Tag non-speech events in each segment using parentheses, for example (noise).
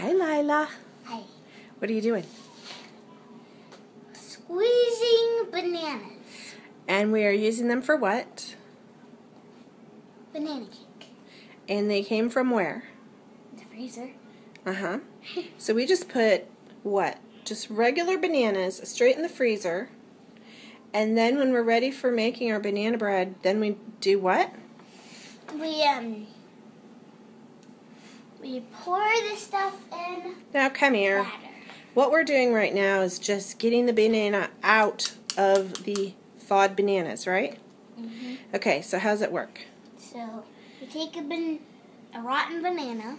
Hi, Lila. Hi. What are you doing? Squeezing bananas. And we are using them for what? Banana cake. And they came from where? The freezer. Uh huh. (laughs) So we just put what? Just regular bananas straight in the freezer. And then when we're ready for making our banana bread, then we do what? We um we pour the stuff in Now come here. batter. What we're doing right now is just getting the banana out of the thawed bananas, right? hmm Okay, so how's it work? So we take a ban- a rotten banana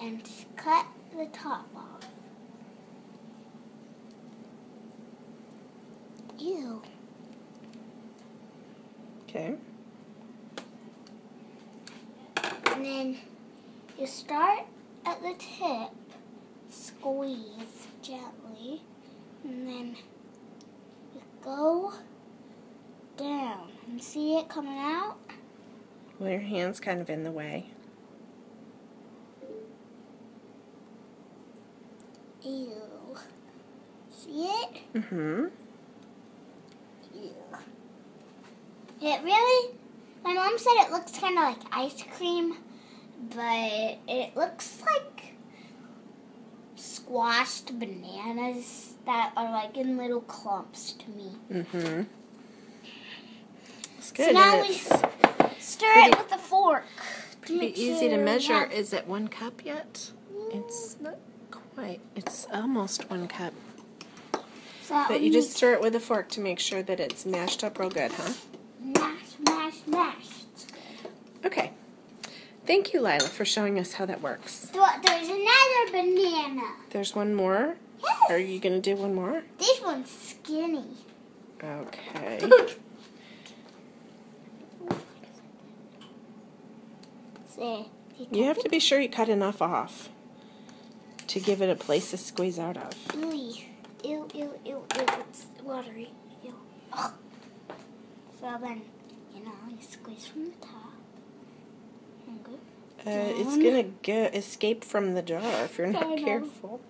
and cut the top off. Ew. Okay. And then you start at the tip, squeeze gently, and then you go down and see it coming out. Well, your hand's kind of in the way. Ew. See it? Mm-hmm. Ew. It really, my mom said it looks kind of like ice cream, but it looks like squashed bananas that are like in little clumps to me. Mm-hmm. It's So good. now we Stir pretty- it with a fork. to pretty easy to measure. Is it one cup yet? It's not quite. It's almost one cup. So But you just stir it with a fork to make sure that it's mashed up real good, huh? mash, mash, mash. It's good. Okay. Thank you, Lila, for showing us how that works. There's another banana. There's one more. Yes. Are you going to do one more? This one's skinny. Okay. (laughs) See, You have to be sure you cut enough off to give it a place to squeeze out of. Ew, ew, ew, ew. It's watery. Ew. Ugh. So then, you know, you squeeze from the top. Uh, it's gonna go escape from the jar if you're I not know. careful.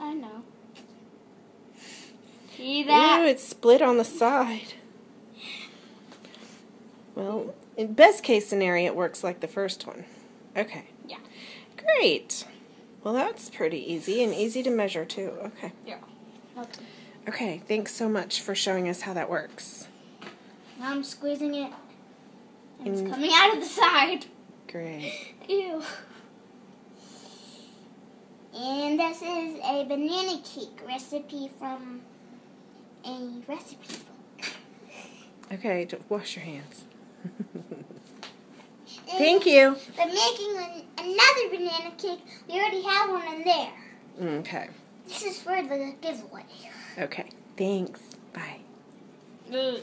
I know. See Ew, that? it's split on the side. Well, in best case scenario, it works like the first one. Okay. Yeah. Great. Well, that's pretty easy and easy to measure too. Okay. Yeah. Okay. Okay. Thanks so much for showing us how that works. Now I'm squeezing it. And Mm. it's coming out of the side. Great. Ew. And this is a banana cake recipe from a recipe book. Okay. d- Wash your hands. (laughs) Thank you. But making an, another banana cake, we already have one in there. Okay. This is for the giveaway. Okay. Thanks. Bye. Mm.